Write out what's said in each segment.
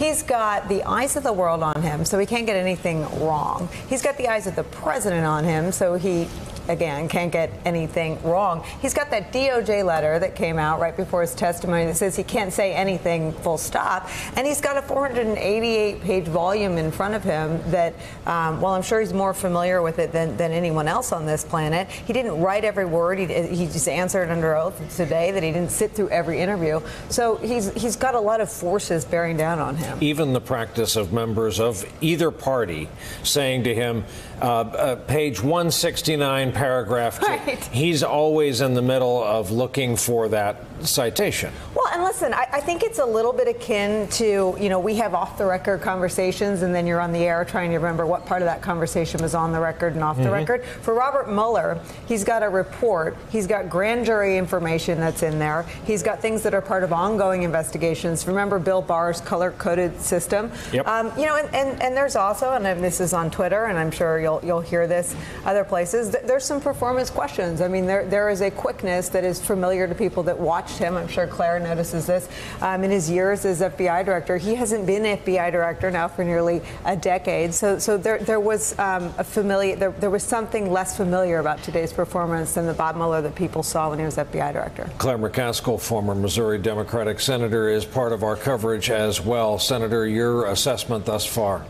He's got the eyes of the world on him, so he can't get anything wrong. He's got the eyes of the president on him, so he again, can't get anything wrong. He's got that DOJ letter that came out right before his testimony that says he can't say anything full stop. And he's got a 488 page volume in front of him that, um, well, I'm sure he's more familiar with it than, than anyone else on this planet. He didn't write every word. He, he just answered under oath today that he didn't sit through every interview. So he's, he's got a lot of forces bearing down on him. Even the practice of members of either party saying to him, uh, uh, page 169, paragraph. Right. He's always in the middle of looking for that citation. Well, and listen, I, I, think it's a little bit akin to, you know, we have off the record conversations and then you're on the air trying to remember what part of that conversation was on the record and off mm-hmm. the record. For Robert Mueller, he's got a report, he's got grand jury information that's in there, he's got things that are part of ongoing investigations. Remember Bill Barr's color coded system? Yep. Um, you know, and, and, and, there's also, and this is on Twitter, and I'm sure you'll, you'll hear this other places, there's some performance questions. I mean, there, there is a quickness that is familiar to people that watched him. I'm sure Claire notices this. Um, in his years as FBI director, he hasn't been FBI director now for nearly a decade. So, so there, there was um, a familiar, there, there was something less familiar about today's performance than the Bob Mueller that people saw when he was FBI director. Claire McCaskill, former Missouri Democratic senator, is part of our coverage as well. Senator, your assessment thus far?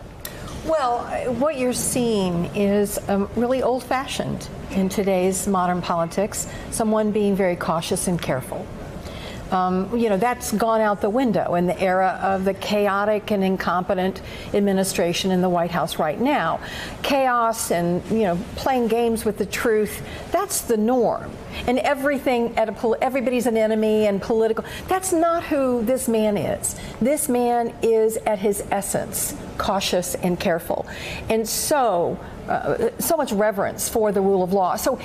Well, what you're seeing is um, really old fashioned in today's modern politics, someone being very cautious and careful. Um, you know, that's gone out the window in the era of the chaotic and incompetent administration in the White House right now. Chaos and, you know, playing games with the truth, that's the norm. And everything at a everybody's an enemy and political. That's not who this man is. This man is at his essence cautious and careful. And so uh, so much reverence for the rule of law. So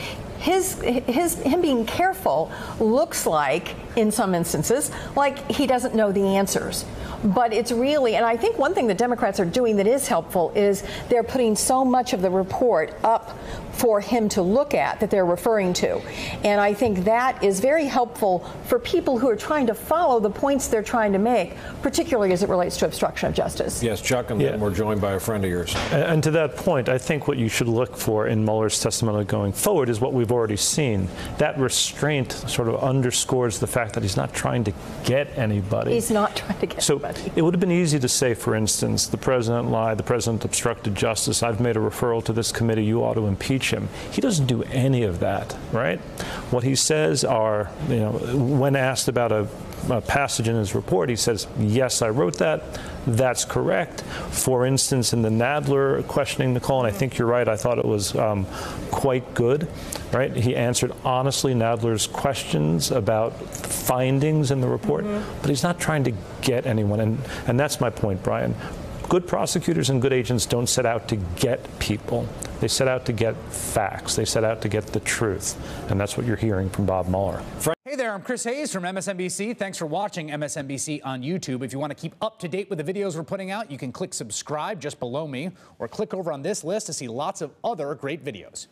his, his, him being careful looks like, in some instances, like he doesn't know the answers. But it's really, and I think one thing the Democrats are doing that is helpful is they're putting so much of the report up for him to look at that they're referring to. And I think that is very helpful for people who are trying to follow the points they're trying to make, particularly as it relates to obstruction of justice. Yes, Chuck, and yeah. then we're joined by a friend of yours. And, and to that point, I think what you should look for in Mueller's testimony going forward is what we've already seen. That restraint sort of underscores the fact that he's not trying to get anybody. He's not trying to get anybody. so anybody. It would have been easy to say, for instance, the president lied, the president obstructed justice, I've made a referral to this committee, you ought to impeach him. He doesn't do any of that, right? What he says are, you know, when asked about a, a passage in his report, he says, yes, I wrote that. That's correct. For instance, in the Nadler questioning Nicolle, and I think you're right, I thought it was um, quite good, right? He answered honestly Nadler's questions about findings in the report, mm-hmm. but he's not trying to get anyone. And, and that's my point, Brian. Good prosecutors and good agents don't set out to get people. They set out to get facts. They set out to get the truth. And that's what you're hearing from Bob Mueller. Hey there, I'm Chris Hayes from MSNBC. Thanks for watching MSNBC on YouTube. If you want to keep up to date with the videos we're putting out, you can click subscribe just below me or click over on this list to see lots of other great videos.